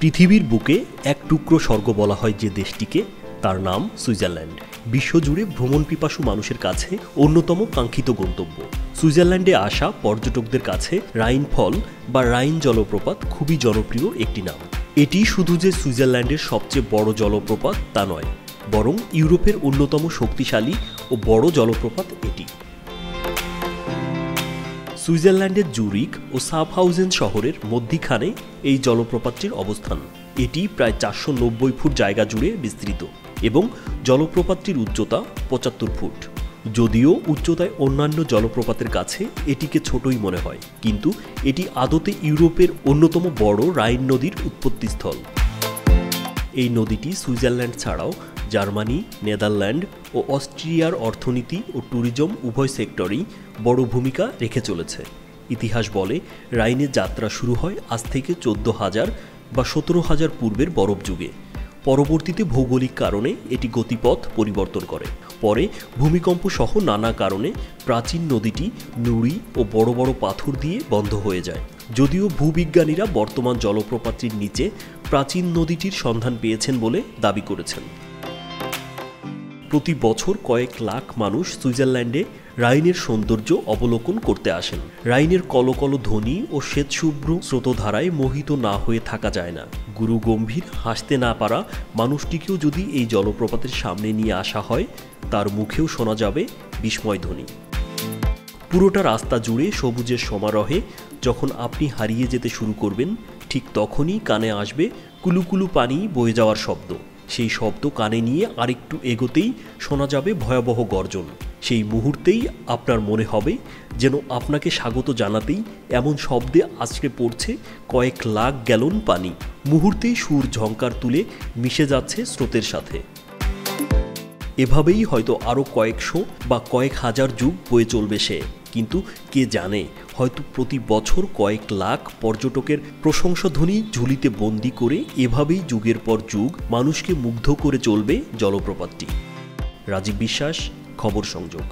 পৃথিবীর বুকে এক টুকরো স্বর্গ বলা হয় যে দেশটিকে, তার নাম সুইজারল্যান্ড। বিশ্বজুড়ে ভ্রমণ পিপাসু মানুষের কাছে অন্যতম কাঙ্ক্ষিত গন্তব্য। সুইজারল্যান্ডে আসা পর্যটকদের কাছে রাইন ফল বা রাইন জলপ্রপাত খুবই জনপ্রিয় একটি নাম। এটি শুধু যে সুইজারল্যান্ডের সবচেয়ে বড় জলপ্রপাত তা নয়, বরং ইউরোপের অন্যতম শক্তিশালী ও বড় জলপ্রপাত এটি। সুইজারল্যান্ডের জুরিক ও সাফহাউজেন শহরের মধ্যিখানে এই জলপ্রপাতটির অবস্থান। এটি প্রায় চারশো নব্বই ফুট জায়গা জুড়ে বিস্তৃত এবং জলপ্রপাতটির উচ্চতা পঁচাত্তর ফুট। যদিও উচ্চতায় অন্যান্য জলপ্রপাতের কাছে এটিকে ছোটই মনে হয়, কিন্তু এটি আদতে ইউরোপের অন্যতম বড় রাইন নদীর উৎপত্তিস্থল। এই নদীটি সুইজারল্যান্ড ছাড়াও জার্মানি, নেদারল্যান্ড ও অস্ট্রিয়ার অর্থনীতি ও ট্যুরিজম উভয় সেক্টরেই বড় ভূমিকা রেখে চলেছে। ইতিহাস বলে রাইনের যাত্রা শুরু হয় আজ থেকে চোদ্দ হাজার বা সতেরো হাজার পূর্বের বরফ যুগে। পরবর্তীতে ভৌগোলিক কারণে এটি গতিপথ পরিবর্তন করে। পরে ভূমিকম্প সহ নানা কারণে প্রাচীন নদীটি নুড়ি ও বড় বড় পাথর দিয়ে বন্ধ হয়ে যায়। যদিও ভূবিজ্ঞানীরা বর্তমান জলপ্রপাতটির নিচে প্রাচীন নদীটির সন্ধান পেয়েছেন বলে দাবি করেছেন। প্রতি বছর কয়েক লাখ মানুষ সুইজারল্যান্ডে রাইনের সৌন্দর্য অবলোকন করতে আসেন। রাইনের কলকল ধ্বনি ও শ্বেতশুভ্র স্রোতধারায় মোহিত না হয়ে থাকা যায় না। গুরু গম্ভীর হাসতে না পারা মানুষটিকেও যদি এই জলপ্রপাতের সামনে নিয়ে আসা হয়, তার মুখেও শোনা যাবে বিস্ময় ধ্বনি। পুরোটা রাস্তা জুড়ে সবুজের সমারোহে যখন আপনি হারিয়ে যেতে শুরু করবেন, ঠিক তখনই কানে আসবে কুলুকুলু পানি বয়ে যাওয়ার শব্দ। সেই শব্দ কানে নিয়ে আরেকটু এগোতেই শোনা যাবে ভয়াবহ গর্জন। সেই মুহূর্তেই আপনার মনে হবে যেন আপনাকে স্বাগত জানাতেই এমন শব্দে আছড়ে পড়ছে কয়েক লাখ গ্যালন পানি। মুহূর্তেই সুর ঝঙ্কার তুলে মিশে যাচ্ছে স্রোতের সাথে। এভাবেই হয়তো আরও কয়েকশো বা কয়েক হাজার যুগ বয়ে চলবে সে। কিন্তু কে জানে, হয়তো প্রতি বছর কয়েক লাখ পর্যটকের প্রশংসাধ্বনি ঝুলিতে বন্দি করে এভাবেই যুগের পর যুগ মানুষকে মুগ্ধ করে চলবে জলপ্রপাতটি। রাজীব বিশ্বাস, খবর সংযোগ।